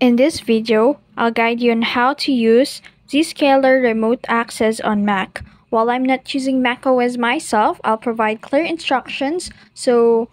In this video, I'll guide you on how to use Zscaler Remote Access on Mac. While I'm not using macOS myself, I'll provide clear instructions, so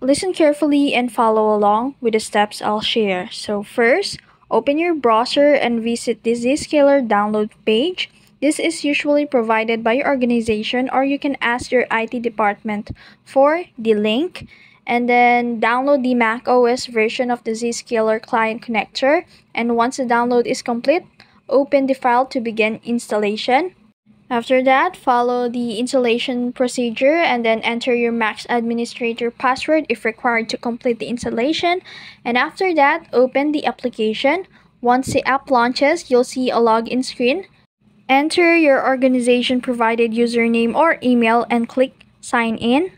listen carefully and follow along with the steps I'll share. So first, open your browser and visit the Zscaler download page. This is usually provided by your organization or you can ask your IT department for the link and then download the Mac OS version of the Zscaler client connector. And once the download is complete, open the file to begin installation. After that, follow the installation procedure and then enter your Mac's administrator password if required to complete the installation. And after that, open the application. Once the app launches, you'll see a login screen. Enter your organization provided username or email and click sign in.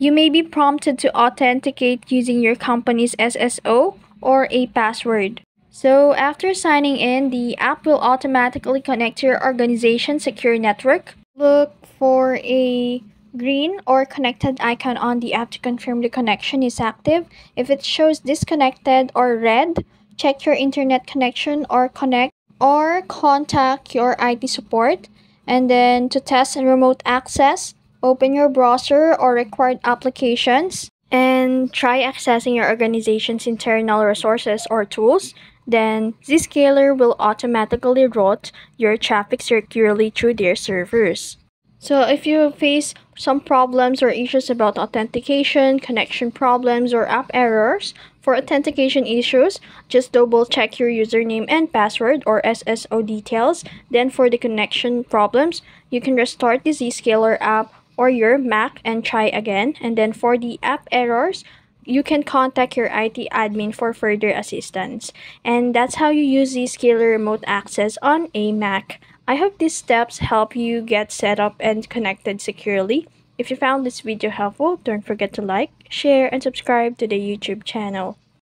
You may be prompted to authenticate using your company's SSO or a password. So after signing in, the app will automatically connect to your organization's secure network. Look for a green or connected icon on the app to confirm the connection is active. If it shows disconnected or red, check your internet connection or connect or contact your IT support. And then to test remote access, Open your browser or required applications and try accessing your organization's internal resources or tools. Then Zscaler will automatically route your traffic securely through their servers. So if you face some problems or issues about authentication, connection problems, or app errors, for authentication issues, just double check your username and password or SSO details. Then for the connection problems, you can restart the Zscaler app or your Mac and try again. And then for the app errors, you can contact your IT admin for further assistance. And that's how you use Zscaler remote access on a Mac. I hope these steps help you get set up and connected securely. If you found this video helpful, don't forget to like, share, and subscribe to the YouTube channel.